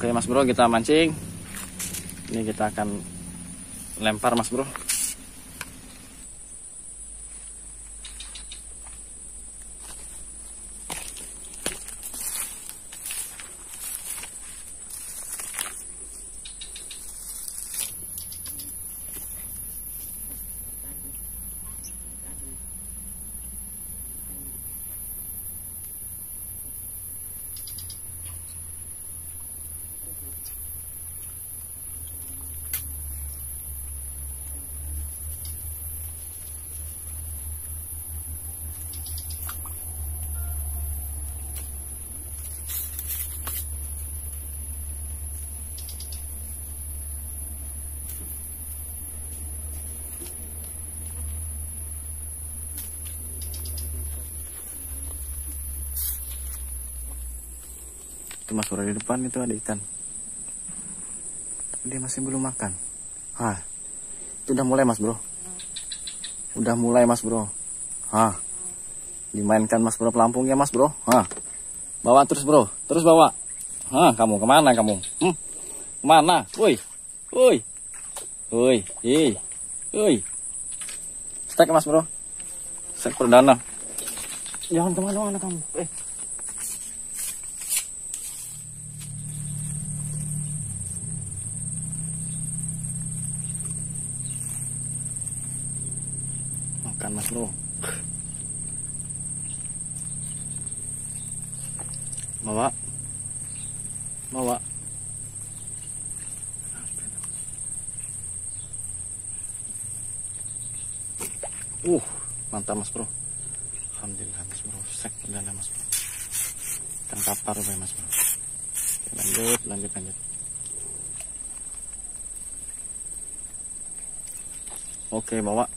Oke mas bro kita mancing. Ini kita akan lempar mas bro Itu mas bro di depan itu ada ikan. Dia masih belum makan. Hah Itu udah mulai mas bro. Udah mulai mas bro. Hah Dimainkan mas bro pelampungnya mas bro. Hah Bawa terus bro. Terus bawa. Hah kamu ke mana kamu? Hmm? Ke mana? Woi. Woi. Woi. Hei Woi. Stek mas bro. Stek perdana. Jangan ke mana-mana kamu. Eh makan mas bro bawa bawa uh mantap mas bro. Alhamdulillah mas bro. Sek perdana mas bro. Ikan kapar mas bro. Lanjut lanjut lanjut. Oke bawa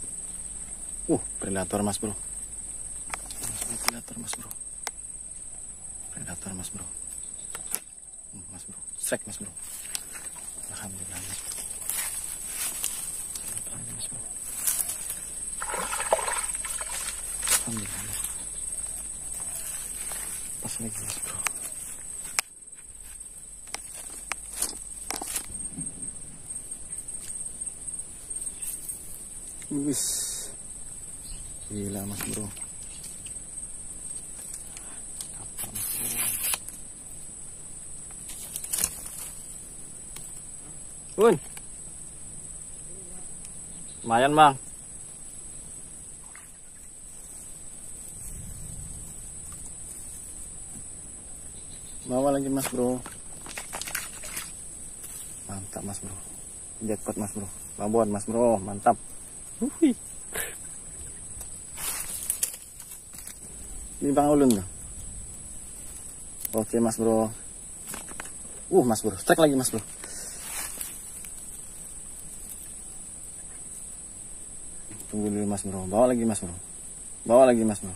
Uh, predator mas bro. Predator mas bro. Predator mas bro. Hmm, Mas bro, sek mas bro. Alhamdulillah mas bro. Mas bro. Pas lagi mas bro. Gila mas bro. Bun Lumayan bang. Bawa lagi mas bro. Mantap mas bro. Jackpot mas bro. Babon mas bro. Mantap. Wuih. Ini Bang Ulun tuh. Oke Mas Bro. Uh Mas Bro, strike lagi Mas Bro. Tunggu dulu Mas Bro. Bawa lagi Mas Bro. Bawa lagi Mas Bro.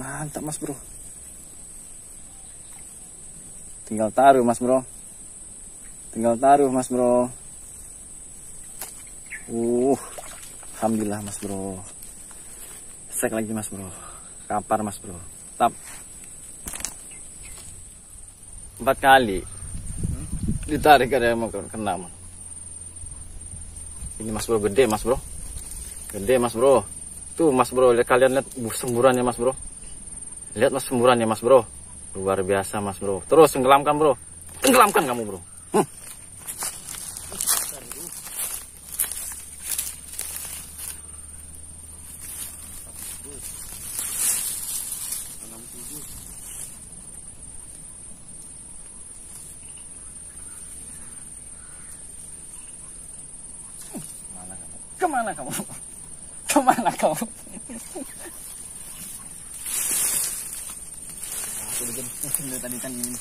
Mantap Mas Bro. Tinggal taruh Mas Bro. Tinggal taruh Mas Bro. Uh, alhamdulillah mas bro. Sek lagi mas bro. Kapar mas bro. Tap. Empat kali. Ditarik ada yang mau kena mas. Ini mas bro gede mas bro. Gede mas bro. Tuh mas bro lihat kalian lihat semburannya mas bro. Lihat mas semburannya mas bro. Luar biasa mas bro. Terus tenggelamkan bro. Tenggelamkan kamu bro. Hmm. Ke mana kamu? Ke mana kamu? Aku tadi kan ini.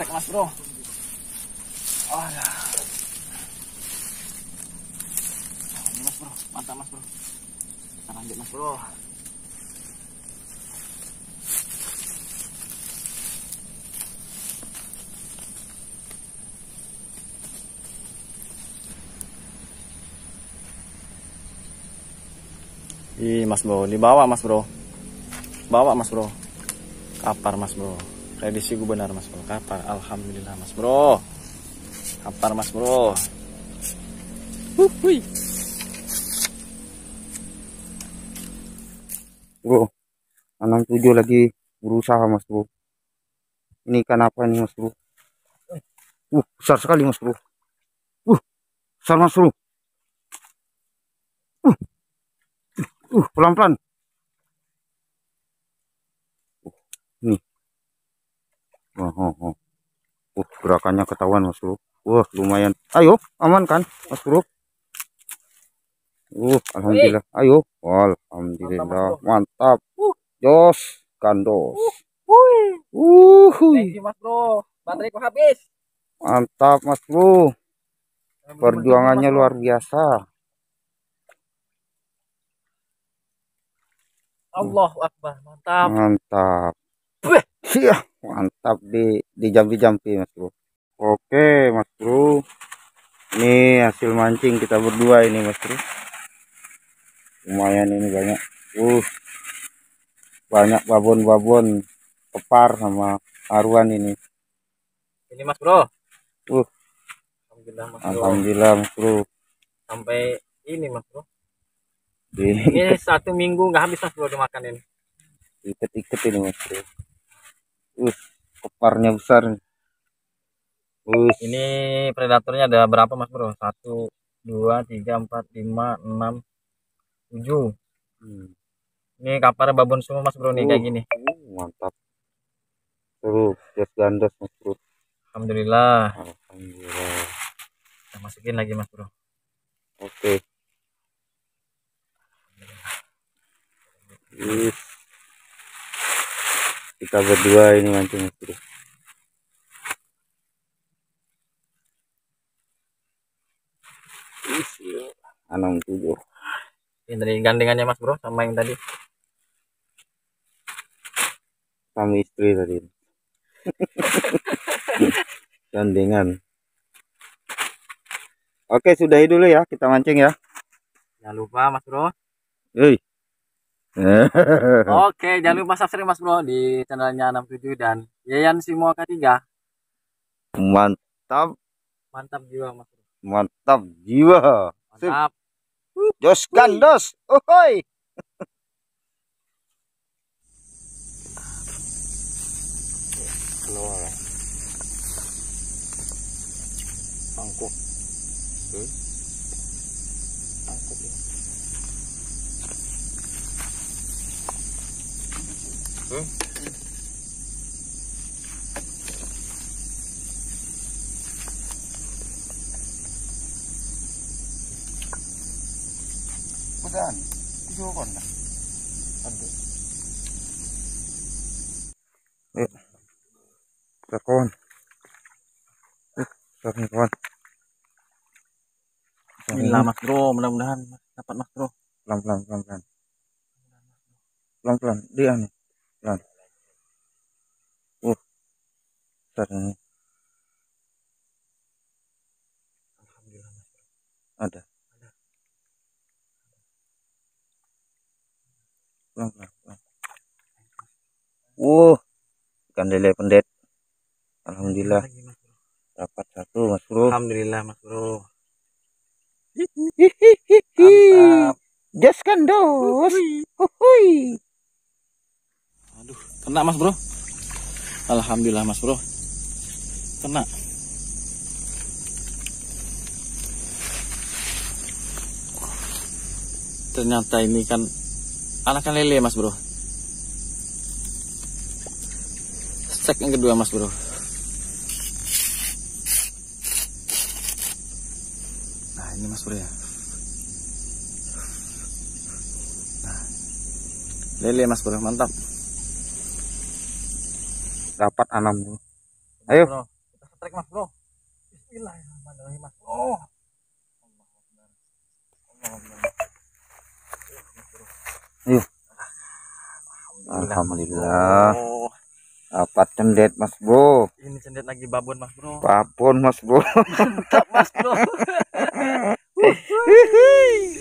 Tek mas bro. Oh, ya. Ini mas bro, mantap mas bro. Kita lanjut mas bro. Ih, Mas Bro, dibawa Mas Bro. Bawa Mas Bro. Kapar Mas Bro. Prediksi gue benar mas bro. Kapar, Alhamdulillah mas bro. Kapar mas bro? Hui. bro enam tujuh lagi berusaha mas bro. Ini ikan apa ini mas bro? Uh besar sekali mas bro. Uh besar mas bro. Uh uh pelan pelan uh, oh, oh, oh. Uh, gerakannya ketahuan mas bro wah lumayan ayo aman kan mas bro Uh, alhamdulillah. Ayo. Alhamdulillah. Mantap. Jos gandos. Uh. You mas bro Bateraiku habis Mantap, Mas Bro. Perjuangannya luar biasa. Allah Akbar Mantap Mantap. Iya, mantap di di jampi-jampi, Mas Bro. Oke, Mas Bro. Ini hasil mancing kita berdua ini, Mas Bro. Lumayan ini banyak. Uh. Banyak babon-babon kepar sama aruan ini. Ini mas bro Uh. Alhamdulillah mas bro Alhamdulillah, Mas Bro. Sampai ini mas bro Ini Ini satu minggu nggak habis mas bro dimakan ini iket-iket ini, Mas Bro. Uh, keparnya besar. Uh, Ini predatornya ada berapa mas bro? Satu, dua, tiga, empat, lima, enam, tujuh Hmm. Ini kapar babon semua mas bro nih kayak gini Uh, mantap. Terus jas gandas mas bro. Alhamdulillah Alhamdulillah. Kita masukin lagi mas bro Oke. Yes. Kita berdua ini mancing. Isi. Enam tujuh. Ini dari gandengannya mas bro sama yang tadi Sama istri tadi. Gandengan. Oke, sudahi dulu ya. Kita mancing ya. Jangan lupa mas bro Hei. Oke jangan lupa subscribe mas bro di channelnya 67 dan Yayan Simo K3 Mantap, Mantap jiwa mas bro. Mantap jiwa. Mantap. Jos gandos. Ohoi. keluar. Angkut angkut Bukan. Tujuh kon. Aduh. Kawan. Eh, sorry kawan. Bismillah mas bro mudah-mudahan dapat mas bro Pelan pelan pelan pelan. Pelan pelan. Dia nih. Pelan. Uh. Besar ini. Ada. Pelan pelan. pelan. Uh. Ikan lele pendet. Alhamdulillah dapat satu mas bro. Alhamdulillah mas bro Mantap. Jas kandos. Huhui. Kena mas bro. Alhamdulillah mas bro. Kena. Ternyata ini kan anakan lele mas bro. Cek yang kedua mas bro. Nah ini mas bro ya. Nah, lele mas bro mantap dapat enam bro. Ayo. Kita setrek mas bro. Bismillahirrahmanirrahim mas bro. Ayo. Alhamdulillah. Oh. Dapat cendet mas bro. Ini cendet lagi babon mas bro. Babon mas bro. Mantap mas bro.